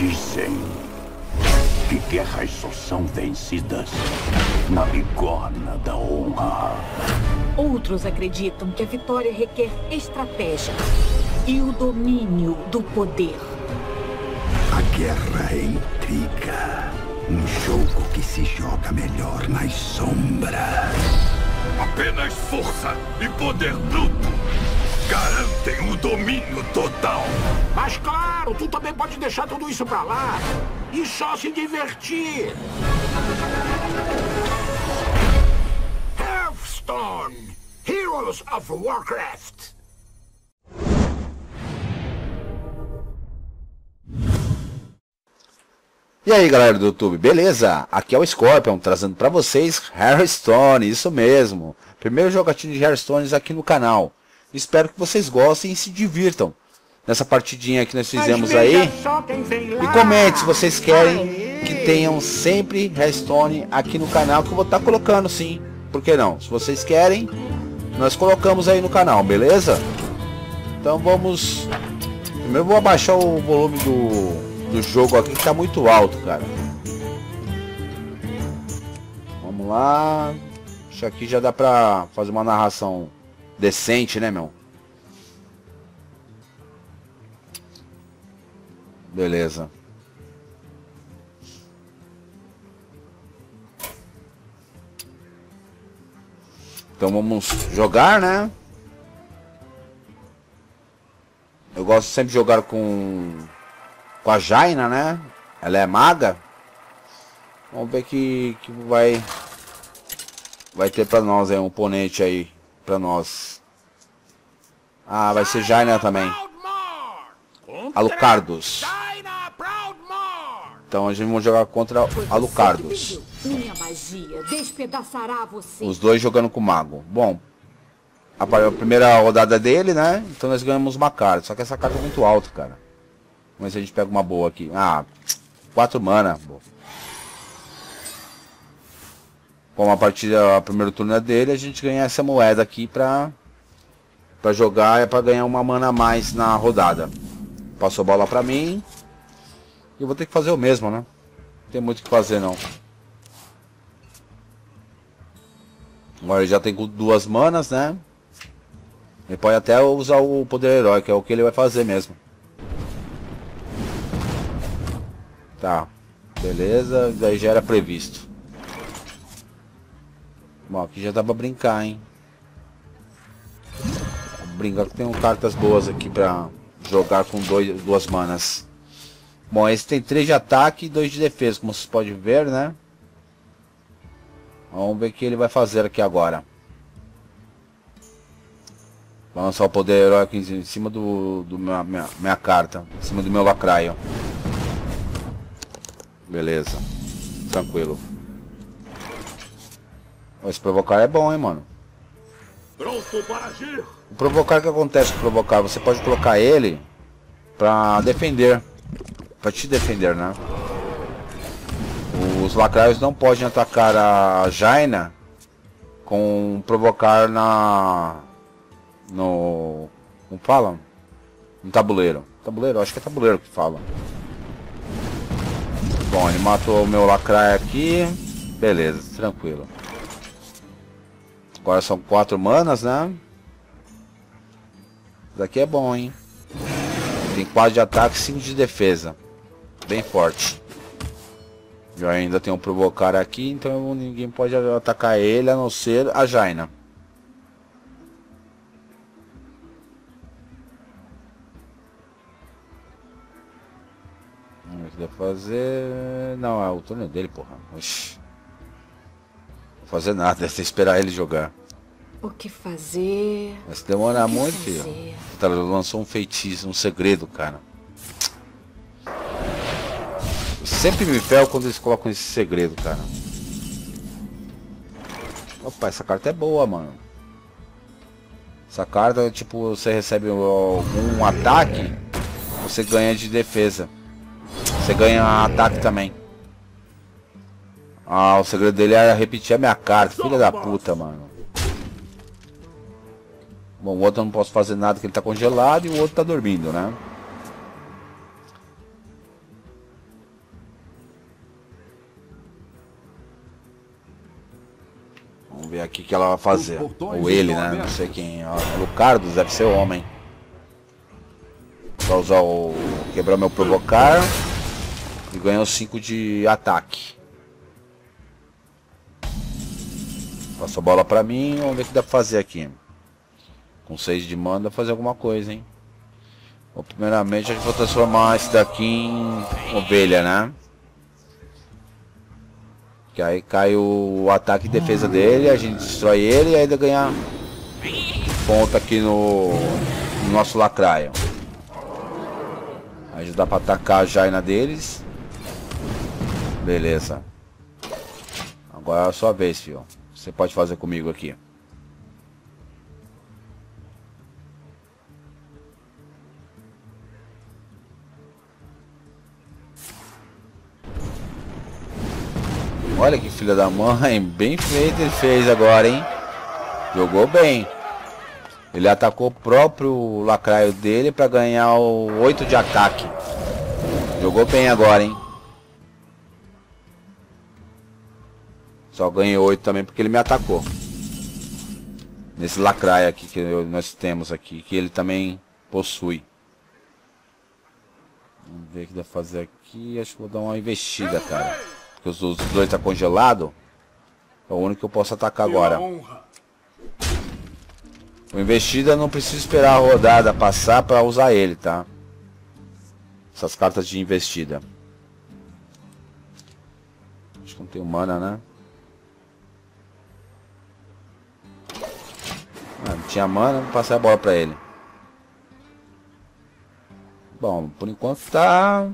Dizem que guerras só são vencidas na bigorna da honra. Outros acreditam que a vitória requer estratégia e o domínio do poder. A guerra é intriga. Um jogo que se joga melhor nas sombras. Apenas força e poder bruto garantem o domínio total. Mas claro, tu também pode deixar tudo isso pra lá e só se divertir. Hearthstone, Heroes of Warcraft. E aí galera do YouTube, beleza? Aqui é o Scorpion trazendo para vocês Hearthstone, isso mesmo. Primeiro jogatinho de Hearthstone aqui no canal. Espero que vocês gostem e se divirtam nessa partidinha que nós fizemos aí. E comente se vocês querem que tenham sempre Hearthstone aqui no canal que eu vou estar tá colocando sim. Por que não? Se vocês querem, nós colocamos aí no canal, beleza? Então vamos... Primeiro vou abaixar o volume do do jogo aqui que tá muito alto, cara. Vamos lá. Isso aqui já dá pra fazer uma narração decente, né, meu? Beleza. Então vamos jogar, né? Eu gosto sempre de jogar com com a Jaina, né? Ela é maga. Vamos ver que, que vai vai ter para nós aí um oponente aí para nós. Ah, vai ser Jaina também. Alucardos. Então a gente vai jogar contra Alucardos. Os dois jogando com o mago. Bom, a primeira rodada dele, né? Então nós ganhamos uma carta. Só que essa carta é muito alta, cara. Vamos ver se a gente pega uma boa aqui. Ah, 4 mana. Como a partida, a primeiro turno é dele, a gente ganha essa moeda aqui pra, pra jogar, é pra ganhar uma mana a mais na rodada. Passou a bola pra mim. E eu vou ter que fazer o mesmo, né? Não tem muito o que fazer não. Agora ele já tem duas manas, né? Ele pode até usar o poder herói, que é o que ele vai fazer mesmo. Tá. Beleza, daí já era previsto. Bom, aqui já dá pra brincar, hein? Brincar que tem cartas boas aqui pra jogar com dois, duas manas. Bom, esse tem 3 de ataque e 2 de defesa, como vocês podem ver, né? Vamos ver o que ele vai fazer aqui agora. Vou lançar o poder herói aqui em cima do, do minha, minha, minha carta, em cima do meu lacraio. Beleza. Tranquilo. Esse provocar é bom, hein, mano. Pronto para agir. O provocar que acontece com o provocar, você pode colocar ele pra defender. Pra te defender, né? Os lacraios não podem atacar a Jaina com provocar na... No... Como fala? No tabuleiro. Tabuleiro? Acho que é tabuleiro que fala. Bom, ele matou o meu lacraia aqui. Beleza, tranquilo. Agora são quatro manas, né? Isso daqui é bom, hein? Tem 4 de ataque e 5 de defesa. Bem forte. Eu ainda tenho um provocar aqui, então ninguém pode atacar ele a não ser a Jaina. Vou fazer... Não, é o turno dele, porra. Oxi. Fazer nada, é esperar ele jogar. O que fazer? Mas demora muito, fazer? filho. Tá, lançou um feitiço, um segredo, cara. Eu sempre me ferro quando eles colocam esse segredo, cara. Opa, essa carta é boa, mano. Essa carta, tipo, você recebe algum ataque, você ganha de defesa. Você ganha ataque também. Ah, o segredo dele era repetir a minha carta, filha da puta, mano. Bom, o outro eu não posso fazer nada que ele tá congelado e o outro tá dormindo, né? Vamos ver aqui o que ela vai fazer. Ou ele, né? Não sei quem. Lucardos deve ser o homem. Vou usar o. Quebrar meu provocar. E ganhou 5 de ataque. Passa a bola pra mim. Vamos ver o que dá pra fazer aqui. Com 6 de manda fazer alguma coisa, hein? Bom, primeiramente a gente vai transformar esse daqui em ovelha, né? Que aí cai o ataque e defesa dele, a gente destrói ele e ainda ganha ponto aqui no, no nosso lacraio. Dá pra atacar a Jaina deles. Beleza. Agora é a sua vez, filho. Você pode fazer comigo aqui. Olha que filha da mãe, bem feito ele fez agora, hein? Jogou bem. Ele atacou o próprio lacraio dele para ganhar o 8 de ataque. Jogou bem agora, hein? Só ganhei 8 também porque ele me atacou. Nesse lacraio aqui que nós temos aqui, que ele também possui. Vamos ver o que dá pra fazer aqui. Acho que vou dar uma investida, cara. Porque os, os dois tá congelado. É o único que eu posso atacar agora. O investida não precisa esperar a rodada passar para usar ele, tá? Essas cartas de investida. Acho que não tem mana, né? Tinha mana, passar a bola pra ele. Bom, por enquanto tá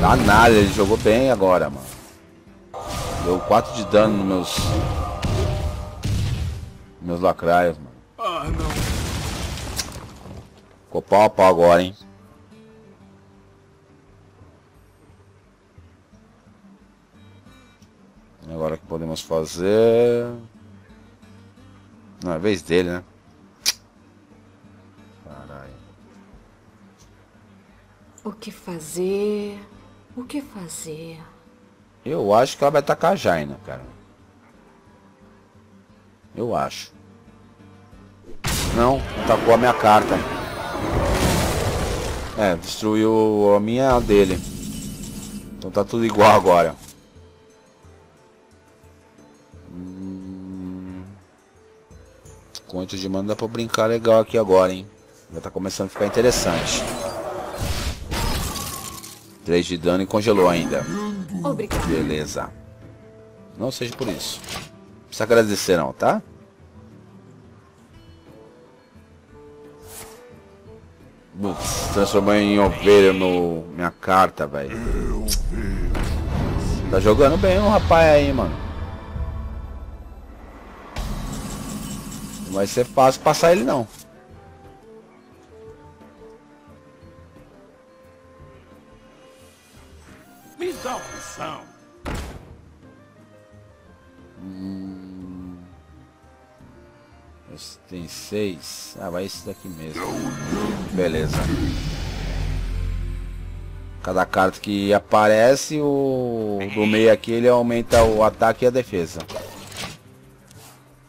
Dá nada, ele jogou bem agora, mano. Deu 4 de dano nos meus. Meus lacraios, mano. Ah, não. Ficou pau a pau agora, hein. Agora o que podemos fazer. Não, é vez dele, né? Caralho. O que fazer? O que fazer? Eu acho que ela vai atacar a Jaina, cara. Eu acho. Não, atacou a minha carta. É, destruiu a minha dele. Então tá tudo igual agora. Conto de manda dá pra brincar legal aqui agora, hein? Já tá começando a ficar interessante. 3 de dano e congelou ainda. Obrigado. Beleza. Não seja por isso. Não precisa agradecer não, tá? Putz, transformou em ovelha no minha carta, velho. Tá jogando bem o rapaz aí, mano. Vai ser fácil passar ele não. salvação. Hum, esse tem seis. Ah, vai esse daqui mesmo. Beleza. Cada carta que aparece, o do meio aqui ele aumenta o ataque e a defesa.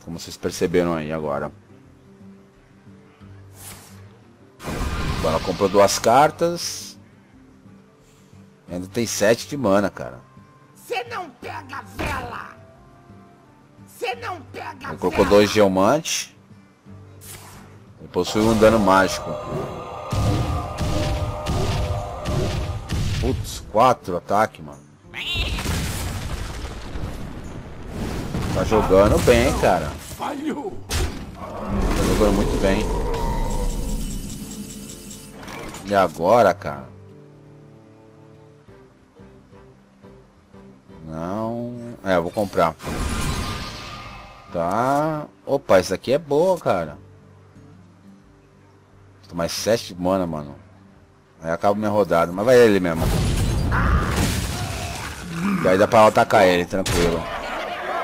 Como vocês perceberam aí agora. Agora comprou duas cartas. Ainda tem 7 de mana, cara. Você não pega vela! Você não pega Ele colocou dois geomantes. Ele possui um dano mágico. Putz, 4 ataque, mano. Tá jogando bem, cara. Tá jogando muito bem. E agora, cara? Não. É, eu vou comprar. Tá. Opa, essa aqui é boa, cara. Tô mais 7 de mana, mano. Aí acaba minha rodada. Mas vai ele mesmo. E aí dá pra atacar ele, tranquilo.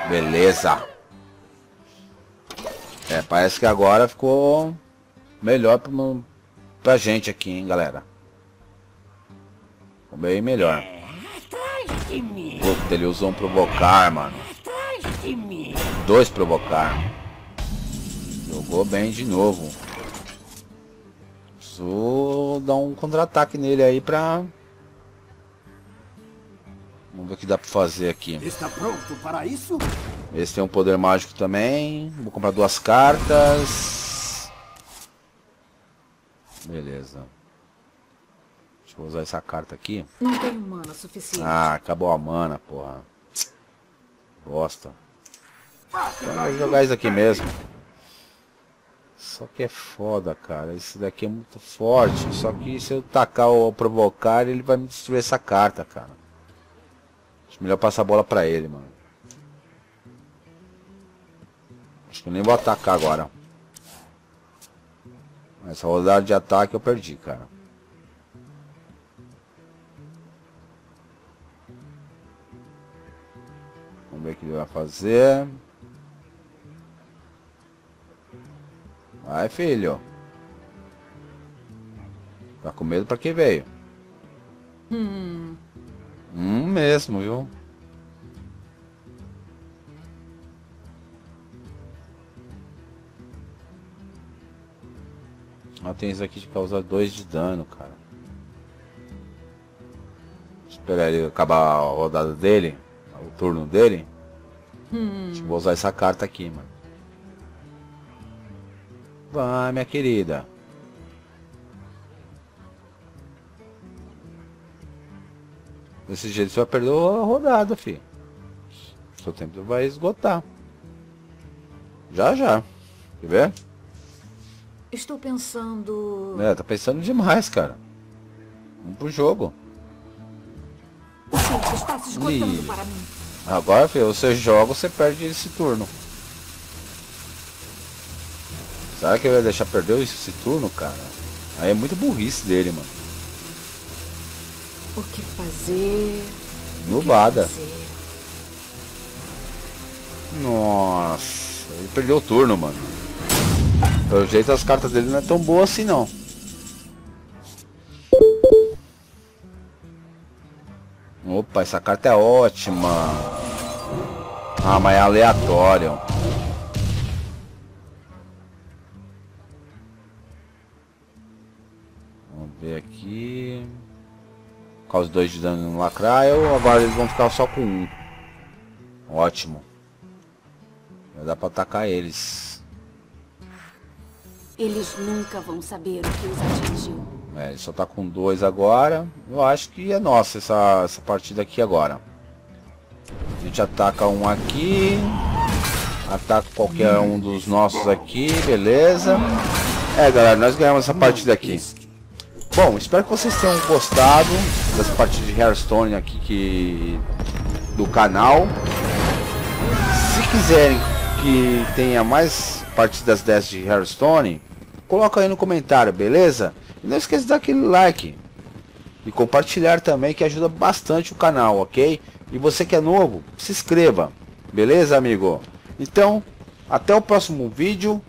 Beleza. É, parece que agora ficou melhor pra, pra gente aqui, hein, galera. Ficou bem melhor. Puta, ele usou um provocar, mano. Dois provocar. Jogou bem de novo. Preciso dar um contra-ataque nele aí pra... Vamos ver o que dá pra fazer aqui. Está pronto para isso? Esse tem um poder mágico também. Vou comprar duas cartas. Beleza. Deixa eu usar essa carta aqui. Não tenho mana suficiente. Ah, acabou a mana, porra. Bosta. Então vou jogar isso aqui mesmo. Só que é foda, cara. Esse daqui é muito forte. Só que se eu tacar ou provocar, ele vai me destruir essa carta, cara. Melhor passar a bola pra ele, mano. Acho que eu nem vou atacar agora. Essa rodada de ataque eu perdi, cara. Vamos ver o que ele vai fazer. Vai, filho. Tá com medo pra que veio? Hum mesmo, viu? Ah, tem isso aqui de causar 2 de dano, cara. Esperar ele acabar a rodada dele, o turno dele. hum. Vou usar essa carta aqui, mano. Vai, minha querida. Desse jeito você vai perder a rodada, filho. Seu tempo vai esgotar. Já, já. Quer ver? Estou pensando. É, tá pensando demais, cara. Vamos pro jogo. O tempo está se esgotando Ih. para mim. Agora, filho, você joga, você perde esse turno. Será que ele vai deixar perder esse turno, cara? Aí é muito burrice dele, mano. O que fazer? Nubada. Nossa, ele perdeu o turno, mano. Pelo jeito as cartas dele não é tão boa assim não. Opa, essa carta é ótima. Ah, mas é aleatório. Causa dois de dano no lacraio, agora eles vão ficar só com um. Ótimo. Vai dar pra atacar eles. Eles nunca vão saber o que os atingiu. É, ele só tá com dois agora. Eu acho que é nossa essa, essa partida aqui agora. A gente ataca um aqui. Ataca qualquer um dos nossos aqui, beleza. É galera, nós ganhamos essa partida aqui. Bom, espero que vocês tenham gostado dessa partida de Hearthstone aqui que... do canal. Se quiserem que tenha mais partidas dessas de Hearthstone, coloca aí no comentário, beleza? E não esqueça de dar aquele like e compartilhar também que ajuda bastante o canal, ok? E você que é novo, se inscreva, beleza amigo? Então, até o próximo vídeo.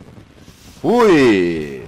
Fui!